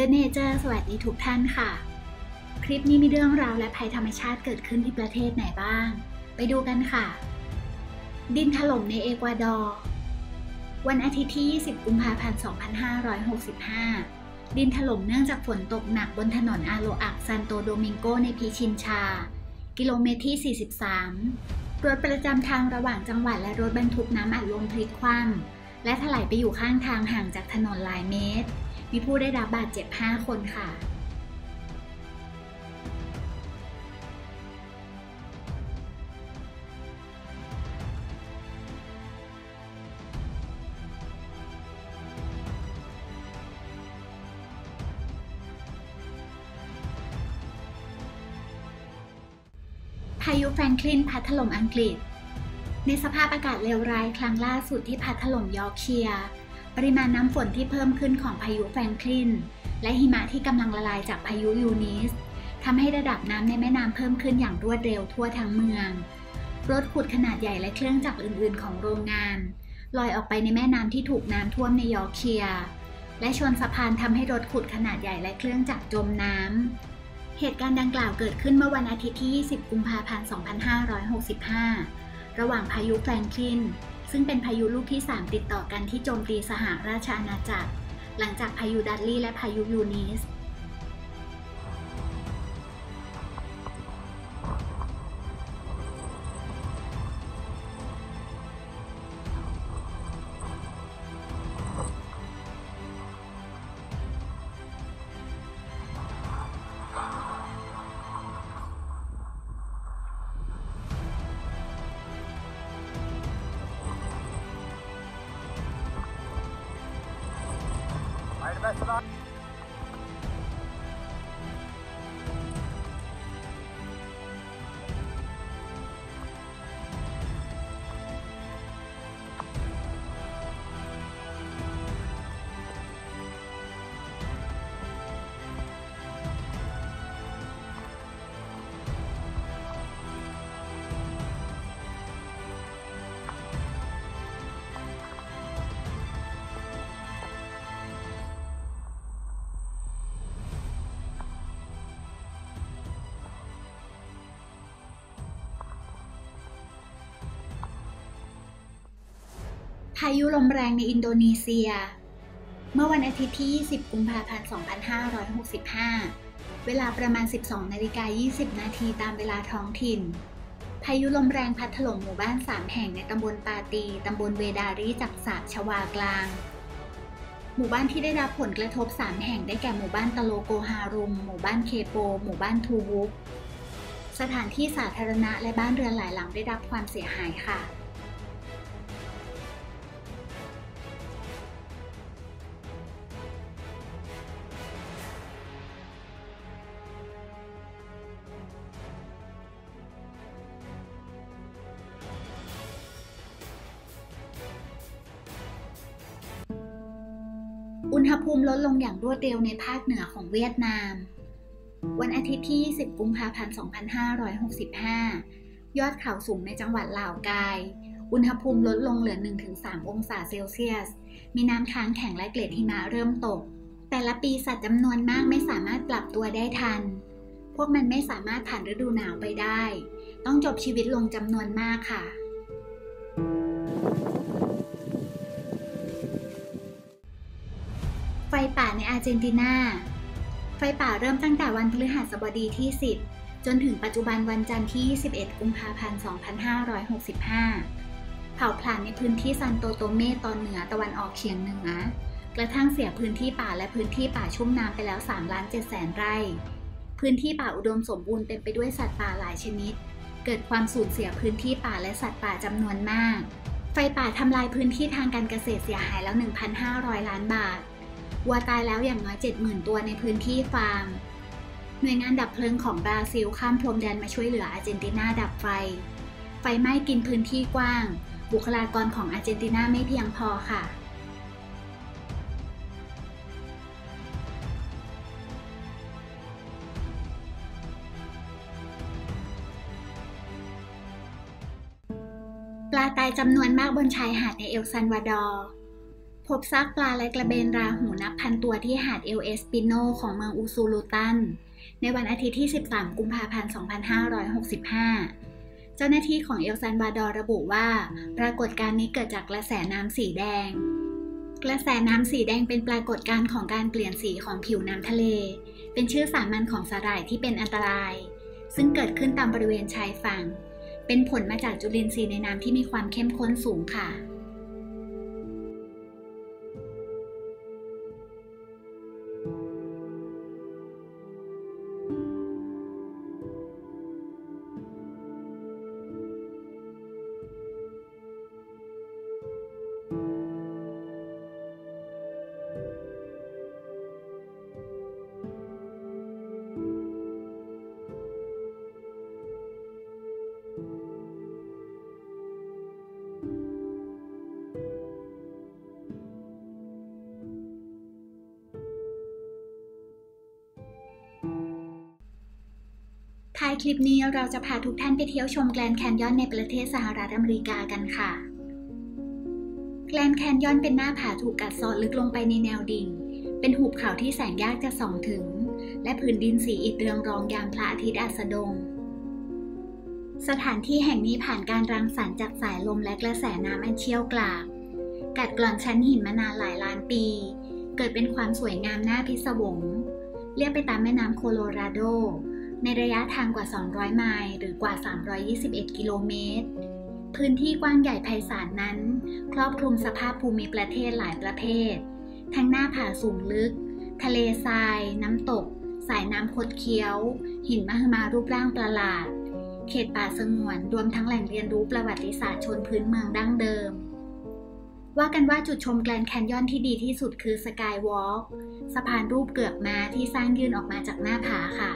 The Nature สวัสดีทุกท่านค่ะ คลิปนี้มีเรื่องราวและภัยธรรมชาติเกิดขึ้นที่ประเทศไหนบ้าง ไปดูกันค่ะ ดินถล่มในเอกวาดอร์ วันอาทิตย์ที่ 20 กุมภาพันธ์ 2565 ดินถล่มเนื่องจากฝนตกหนักบนถนนอาโลอักซานโตโดมิงโกในพีชินชา กิโลเมตรที่ 43 รถประจำทางระหว่างจังหวัดและรถบรรทุกน้ำอัดลมพลิกคว่ำและถลายไปอยู่ข้างทางห่างจากถนนหลายเมตร มีผู้ได้รับบาดเจ็บ 5 คนค่ะพายุแฟรงคลินพัดถล่มอังกฤษ ในสภาพอากาศเลวร้ายครั้งล่าสุดที่พัดถล่มยอร์กเชียร์ ปริมาณน้ำฝนที่เพิ่มขึ้นของพายุแฟรงคลิน และหิมะที่กำลังละลายจากพายุยูนิสทำให้ระดับน้ำในแม่น้ำเพิ่มขึ้นอย่างรวดเร็วทั่วทั้งเมือง รถขุดขนาดใหญ่และเครื่องจักรอื่นๆ ของโรงงาน ลอยออกไปในแม่น้ำที่ถูกน้ำท่วมในยอร์กเชียร์และชนสะพานทำให้รถขุดขนาดใหญ่และเครื่องจักรจมน้ำ เหตุการณ์ดังกล่าวเกิดขึ้นเมื่อวันอาทิตย์ที่ 20 กุมภาพันธ์ 2565 ระหว่างพายุแฟรงคลิน ซึ่งเป็นพายุลูกที่ 3 ติดต่อกันที่โจมตีสหราชอาณาจักร หลังจากพายุดัตลี่และพายุยูนิส พายุลมแรงในอินโดนีเซีย เมื่อวันอาทิตย์ที่ 20 กุมภาพันธ์ 2565 เวลาประมาณ 12นาฬิกา20 นาทีตามเวลาท้องถิ่น พายุลมแรงพัดถล่มหมู่บ้าน 3 แห่งในตำบลปาตี ตำบลเวดารีจักสาบชวากลาง หมู่บ้านที่ได้รับผลกระทบ 3 แห่งได้แก่หมู่บ้านตะโลโกฮารุม หมู่บ้านเคโป หมู่บ้านทูวุกสถานที่สาธารณะและบ้านเรือนหลายหลังได้รับความเสียหายค่ะ อุณหภูมิลดลงอย่างรวดเร็วในภาคเหนือของเวียดนาม วันอาทิตย์ที่ 20 กุมภาพันธ์ 2565 ยอดเขาสูงในจังหวัดลาวกาย อุณหภูมิลดลงเหลือ 1-3 องศาเซลเซียส มีน้ำค้างแข็งและเกล็ดหิมะเริ่มตก แต่ละปีสัตว์จำนวนมากไม่สามารถปรับตัวได้ทัน พวกมันไม่สามารถผ่านฤดูหนาวไปได้ ต้องจบชีวิตลงจำนวนมากค่ะ ป่าในอาร์เจนตินา ไฟป่าเริ่มตั้งแต่วันพฤหัสบดีที่ 10 จนถึงปัจจุบันวันจันทร์ที่21กุมภาพันธ์ 2565 เผาผลาญในพื้นที่ซันโตโตเมตอนเหนือตะวันออกเฉียงเหนือกระทั่งเสียพื้นที่ป่าและพื้นที่ป่าชุ่มน้ำไปแล้ว3ล้าน7แสนไร่ พื้นที่ป่าอุดมสมบูรณ์เต็มไปด้วยสัตว์ป่าหลายชนิด เกิดความสูญเสียพื้นที่ป่าและสัตว์ป่าจำนวนมาก ไฟป่าทำลายพื้นที่ทางการเกษตรเสียหายแล้ว 1,500 ล้านบาท วัวตายแล้วอย่างน้อย 70,000 ตัวในพื้นที่ฟาร์ม หน่วยงานดับเพลิงของบราซิลข้ามพรมแดนมาช่วยเหลืออาร์เจนตินาดับไฟ ไฟไหม้กินพื้นที่กว้าง บุคลากรของอาร์เจนตินาไม่เพียงพอค่ะปลาตายจำนวนมากบนชายหาดในเอลซัลวาดอร์ พบซากปลาและกระเบนราหูนับพันตัวที่หาดเอลเอสปิโนของเมืองอูซูลูตัน ในวันอาทิตย์ที่ 13 กุมภาพันธ์ 2565 เจ้าหน้าที่ของเอลซัลวาดอร์ระบุว่า ปรากฏการณ์นี้เกิดจากกระแสน้ำสีแดง กระแสน้ำสีแดงเป็นปรากฏการณ์ของการเปลี่ยนสีของผิวน้ำทะเล เป็นชื่อสามัญของสาหร่ายที่เป็นอันตราย ซึ่งเกิดขึ้นตามบริเวณชายฝั่ง เป็นผลมาจากจุลินทรีย์ในน้ำที่มีความเข้มข้นสูงค่ะ คลิปนี้เราจะพาทุกท่านไปเที่ยวชมแกลนแคนยอนในประเทศสหรัฐอเมริกากันค่ะ แกลนแคนยอนเป็นหน้าผาถูกกัดเซาะลึกลงไปในแนวดิ่ง เป็นหุบเขาที่แสงยากจะส่องถึง และผืนดินสีอิฐเรืองรองยามพระอาทิตย์อัสดง สถานที่แห่งนี้ผ่านการรังสรรค์จากสายลมและกระแสน้ำอันเชี่ยวกรากกัดกร่อนชั้นหินมานานหลายล้านปี เกิดเป็นความสวยงามน่าพิศวง เรียบไปตามแม่น้ำโคโลราโด ในระยะทางกว่า 200 ไมล์หรือกว่า 321 กิโลเมตร พื้นที่กว้างใหญ่ไพศาลนั้น ครอบคลุมสภาพภูมิประเทศหลายประเภท ทั้งหน้าผาสูงลึก ทะเลทราย น้ำตก สายน้ำคดเคี้ยว หินมหมารูปร่างประหลาด เขตป่าสงวนรวมทั้งแหล่งเรียนรู้ประวัติศาสตร์ชนพื้นเมืองดั้งเดิมว่ากันว่าจุดชมแกลนแคนยอนที่ดีที่สุดคือสกายวอล์กสะพานรูปเกือกม้าที่สร้างยื่นออกมาจากหน้าผาค่ะ